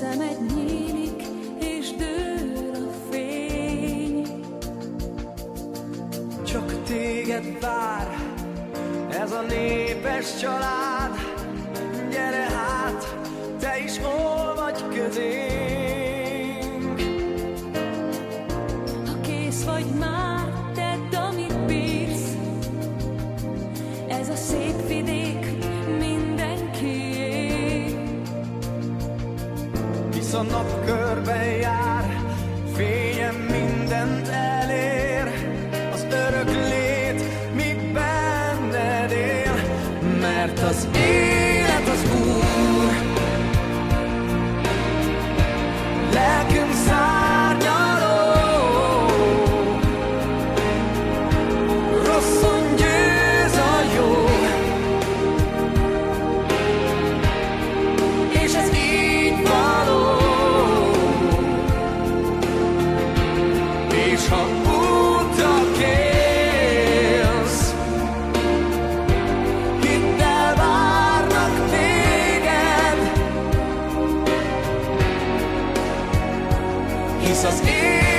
szemed nyílik, és dől a fény. Csak téged vár ez a népes család, gyere hát, te is olvadj közénk. Ha kész vagy már, tedd, amit bírsz, ez a szép a jár, És ha útra kérsz. Várnak téged. Hisz az élet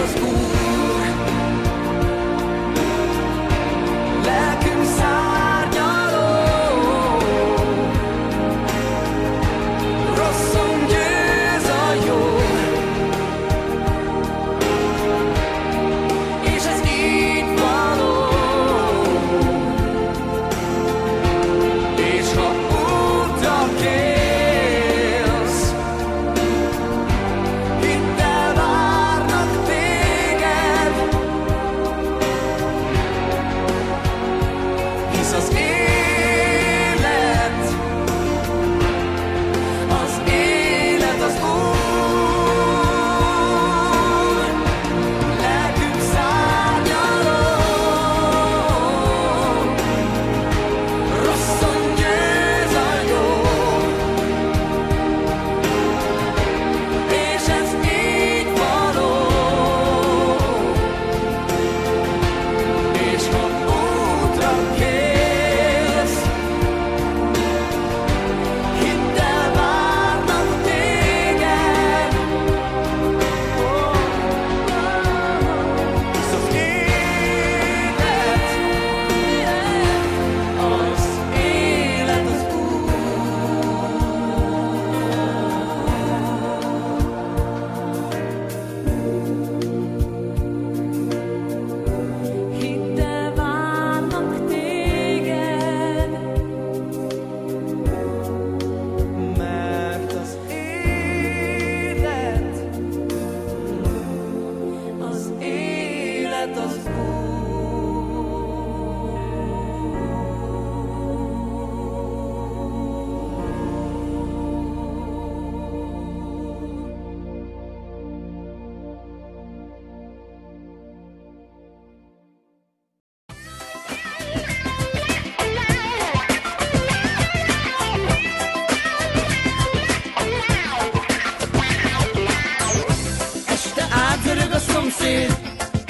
élet az Átörög a szomszéd,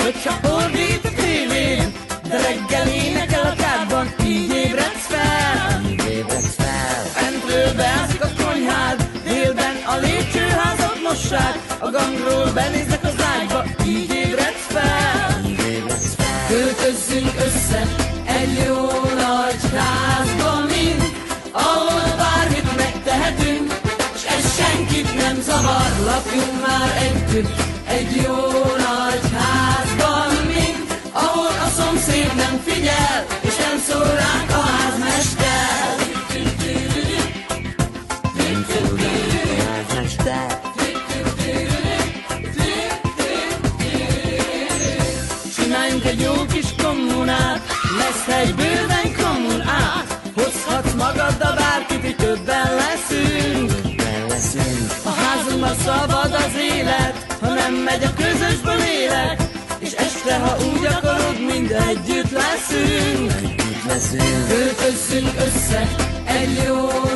hogyha ordít a tévén, de reggel énekel a kádban, így ébredsz fel. Így ébredsz fel. Fentről beázik a konyhád, délben a lépcsőházat mossák, a gangról benéznek az ágyba, így ébredsz fel. Így ébredsz fel. Költözzünk össze egy jó nagy házba mind, ahol bármit megtehetünk, s ez senkit nem zavar, lakjunk már együtt egy jó nagy házban még, ahol a szomszéd nem figyel, és nem szól ránk a házmester. Nem szól ránk a házmester. Csináljunk egy jó kis kommunát, lesz egy bőven kommunát, hozhatsz magaddal bárkit, így többen leszünk. Többen leszünk. A házunkban szabad az élet, nem megy, a közösből élek, és este, ha úgy akarod, mind együtt leszünk. Együtt leszünk. Öltözzünk össze, egy jó